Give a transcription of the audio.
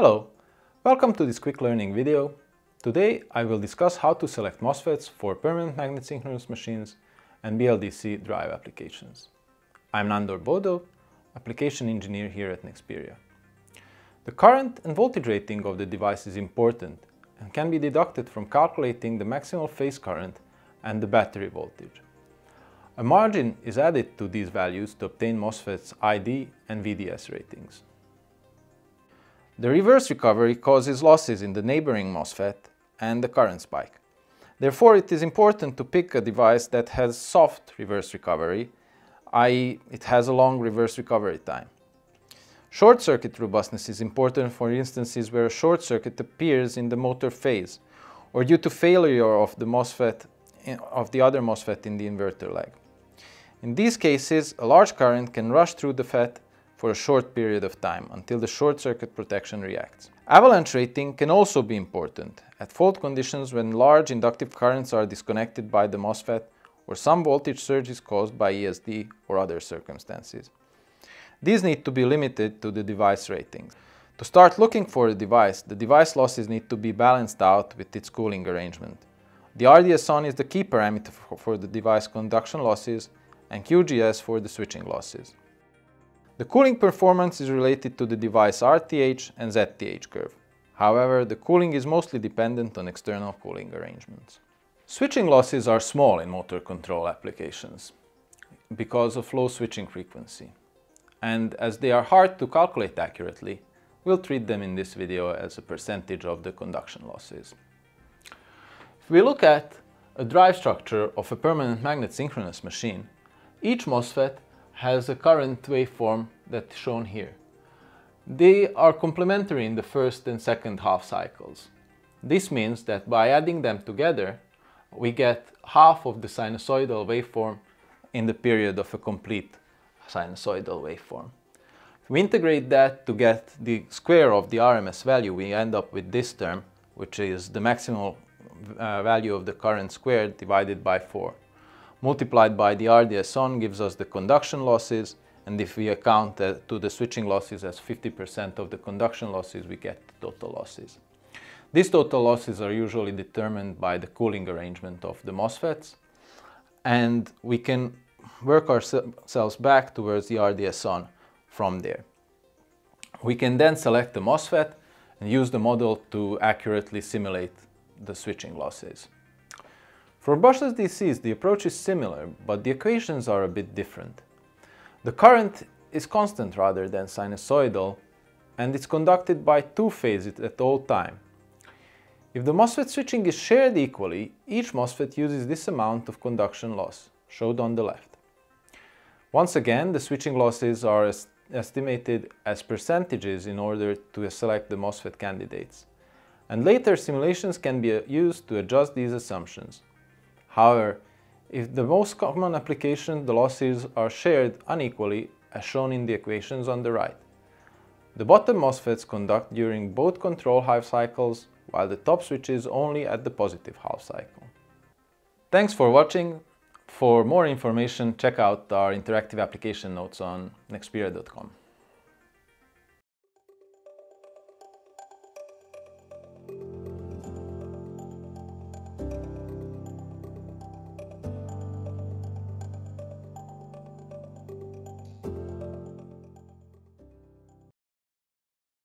Hello, welcome to this quick learning video. Today I will discuss how to select MOSFETs for permanent magnet synchronous machines and BLDC drive applications. I'm Nandor Bodo, application engineer here at Nexperia. The current and voltage rating of the device is important and can be deducted from calculating the maximal phase current and the battery voltage. A margin is added to these values to obtain MOSFET's ID and VDS ratings. The reverse recovery causes losses in the neighboring MOSFET and the current spike. Therefore, it is important to pick a device that has soft reverse recovery, i.e. it has a long reverse recovery time. Short circuit robustness is important for instances where a short circuit appears in the motor phase or due to failure of the MOSFET eh, of the other MOSFET in the inverter leg. In these cases, a large current can rush through the FET for a short period of time until the short circuit protection reacts. Avalanche rating can also be important at fault conditions when large inductive currents are disconnected by the MOSFET or some voltage surge is caused by ESD or other circumstances. These need to be limited to the device ratings. To start looking for a device, the device losses need to be balanced out with its cooling arrangement. The RDS-on is the key parameter for the device conduction losses and QGS for the switching losses. The cooling performance is related to the device RTH and ZTH curve. However, the cooling is mostly dependent on external cooling arrangements. Switching losses are small in motor control applications because of low switching frequency. And as they are hard to calculate accurately, we'll treat them in this video as a percentage of the conduction losses. If we look at a drive structure of a permanent magnet synchronous machine, each MOSFET has a current waveform that's shown here. They are complementary in the first and second half cycles. This means that by adding them together, we get half of the sinusoidal waveform in the period of a complete sinusoidal waveform. If we integrate that to get the square of the RMS value, we end up with this term, which is the maximal uh, value of the current squared divided by 4. Multiplied by the RDS-on gives us the conduction losses, and if we account to the switching losses as 50% of the conduction losses, we get the total losses. These total losses are usually determined by the cooling arrangement of the MOSFETs, and we can work ourselves back towards the RDS-on from there. We can then select the MOSFET and use the model to accurately simulate the switching losses. For brushless DCs, the approach is similar, but the equations are a bit different. The current is constant rather than sinusoidal, and it's conducted by two phases at all time. If the MOSFET switching is shared equally, each MOSFET uses this amount of conduction loss, showed on the left. Once again, the switching losses are estimated as percentages in order to select the MOSFET candidates, and later simulations can be uh, used to adjust these assumptions. However, if the most common application, the losses are shared unequally as shown in the equations on the right. The bottom MOSFETs conduct during both control half cycles, while the top switches only at the positive half cycle. Thanks for watching. For more information, check out our interactive application notes on nexperia.com.